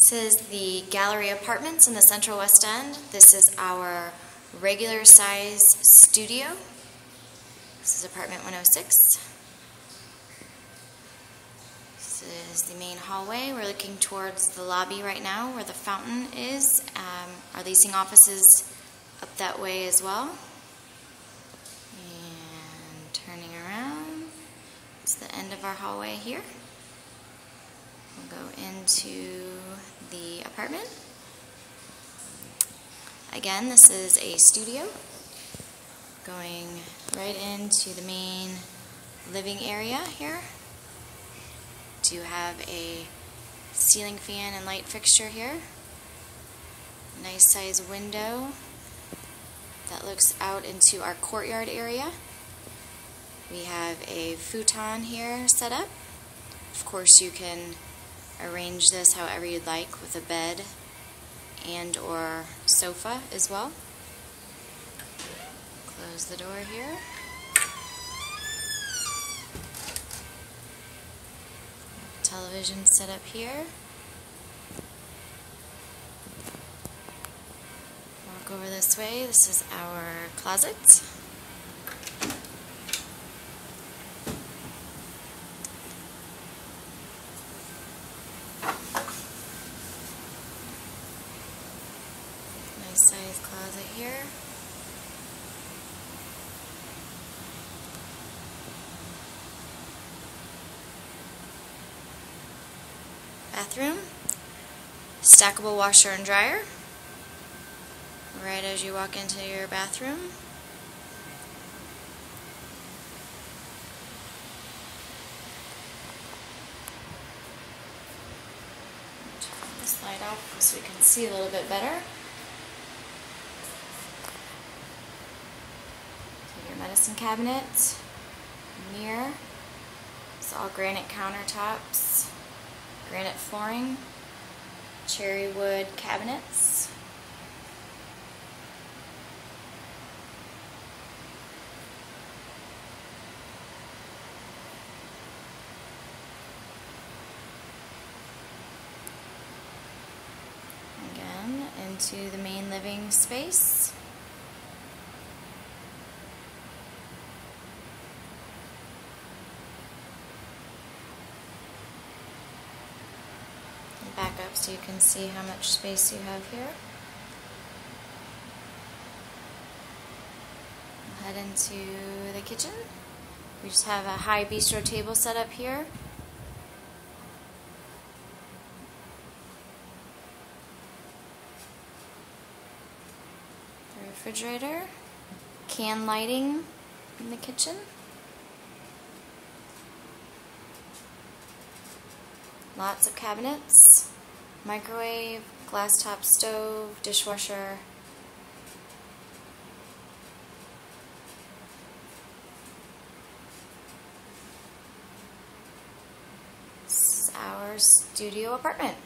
This is the Gallery Apartments in the Central West End. This is our regular size studio. This is apartment 106. This is the main hallway. We're looking towards the lobby right now where the fountain is. Um, our leasing office is up that way as well. And turning around, it's the end of our hallway here. We'll go into the apartment. Again, this is a studio going right into the main living area here. Do have a ceiling fan and light fixture here. Nice size window that looks out into our courtyard area. We have a futon here set up. Of course, you can arrange this however you'd like with a bed and or sofa as well. Close the door here. Television set up here. Walk over this way. This is our closet. Nice size closet here. Bathroom. Stackable washer and dryer. Right as you walk into your bathroom. Turn this light off so we can see a little bit better. your medicine cabinet, mirror, it's all granite countertops, granite flooring, cherry wood cabinets. Again, into the main living space. Back up so you can see how much space you have here. We'll head into the kitchen. We just have a high bistro table set up here. The refrigerator, can lighting in the kitchen. Lots of cabinets, microwave, glass top stove, dishwasher. Is our studio apartment.